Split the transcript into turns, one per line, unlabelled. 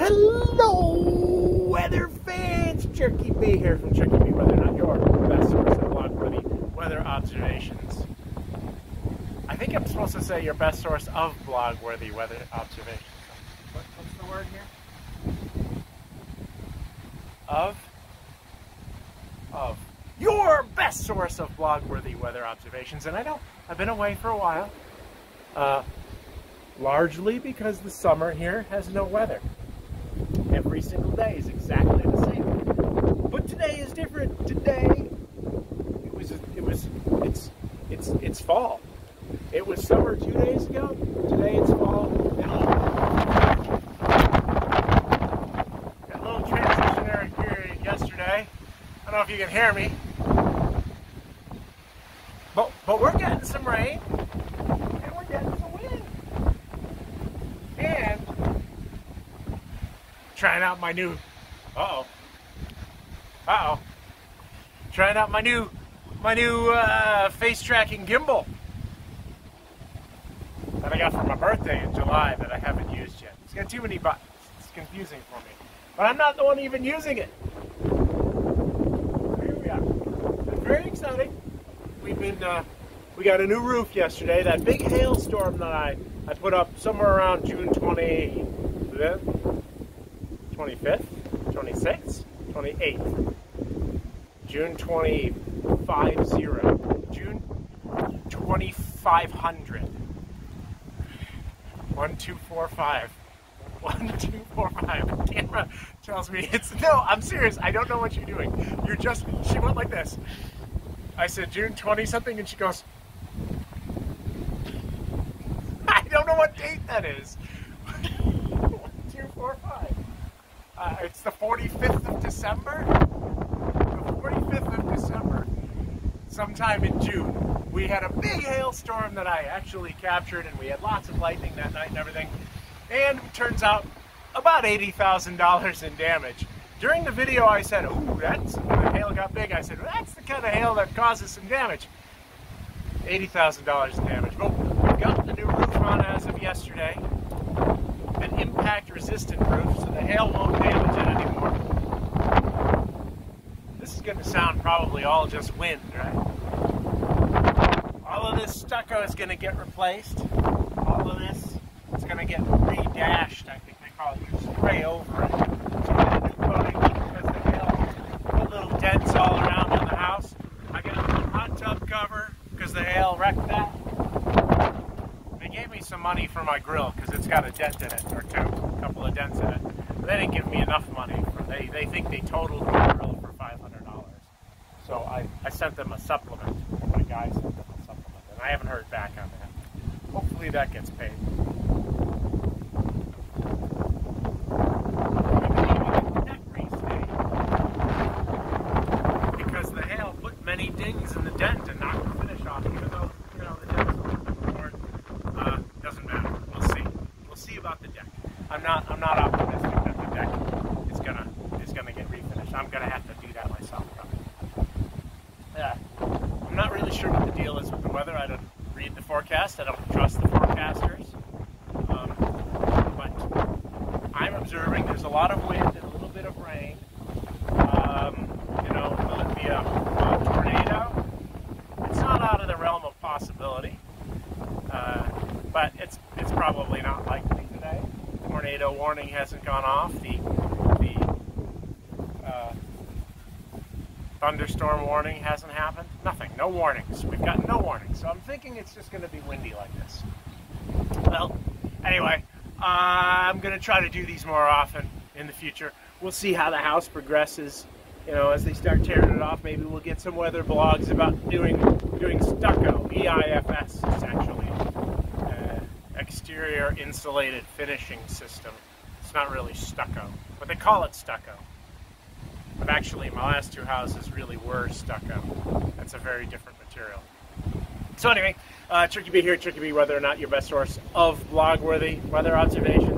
hello, weather fans. CherkyB here from CherkyB Weather, not your best source of blog-worthy weather observations. I think I'm supposed to say your best source of blog-worthy weather observations. What, what's the word here? Of? Of. Your best source of blog-worthy weather observations. And I know I've been away for a while. Uh, largely because the summer here has no weather. Every single day is exactly the same. But today is different. Today, it was, it was, it's, it's, it's fall. It was summer two days ago. Today it's fall. Got a little transitionary period yesterday. I don't know if you can hear me. But, but we're getting some rain. And we're getting some wind. And trying out my new uh-oh. Uh-oh. Trying out my new my new uh, face tracking gimbal that I got for my birthday in July that I haven't used yet. It's got too many buttons. It's confusing for me. But I'm not the one even using it. Here we are. It's very exciting. We've been uh, we got a new roof yesterday. That big hailstorm that I, I put up somewhere around June 25th, 25th, 26th, 28th. June 250. June 2500. 1245. 1245. Camera tells me it's. No, I'm serious. I don't know what you're doing. You're just. She went like this. I said June 20 something, and she goes, I don't know what date that is. 1245. Uh, it's the 45th of December. The 45th of December. Sometime in June. We had a big hailstorm that I actually captured, and we had lots of lightning that night and everything. And turns out about $80,000 in damage. During the video, I said, "Ooh, that's when the hail got big." I said, well, "That's the kind of hail that causes some damage." Eighty thousand dollars in damage. But we've got the new roof on as of yesterday, an impact-resistant roof, so the hail won't damage it anymore. This is going to sound probably all just wind, right? All of this stucco is going to get replaced. All of this is going to get re-dashed. I think they call it. You spray over it. New coating because the hail put little dents all around in the house. I got a little hot tub cover because the hail wrecked that. They gave me some money for my grill because got a dent in it, or two, a couple of dents in it. But they didn't give me enough money. For, they, they think they totaled my grill for $500. So I, I sent them a supplement. My guy sent them a supplement, and I haven't heard back on that. Hopefully that gets paid. Because the hail put many dings in the dent and knocked the finish off, even though, you know, the dent's a little bit worn. Uh, doesn't matter. We'll see. We'll see about the deck. I'm not I'm not optimistic that the deck is gonna is gonna get refinished. I'm gonna have to do that myself probably. Yeah. I'm not really sure what the deal is with the weather. I don't read the forecast. I don't trust the forecasters. Um, but I'm observing there's a lot of wind and a little bit of rain. Um, you know, will it be a, a tornado? It's not out of the realm of possibility, uh, but it's it's probably not likely. Tornado warning hasn't gone off. The the uh, thunderstorm warning hasn't happened. Nothing. No warnings. We've got no warnings. So I'm thinking it's just going to be windy like this. Well, anyway, uh, I'm going to try to do these more often in the future. We'll see how the house progresses. You know, as they start tearing it off, maybe we'll get some weather blogs about doing doing stucco, E-I-F-S, essentially, exterior insulated finishing system. It's not really stucco, but they call it stucco. But actually, my last two houses really were stucco. That's a very different material. So anyway, uh, CherkyB here, Tricky B, Weather or not your best source of blog-worthy weather observations.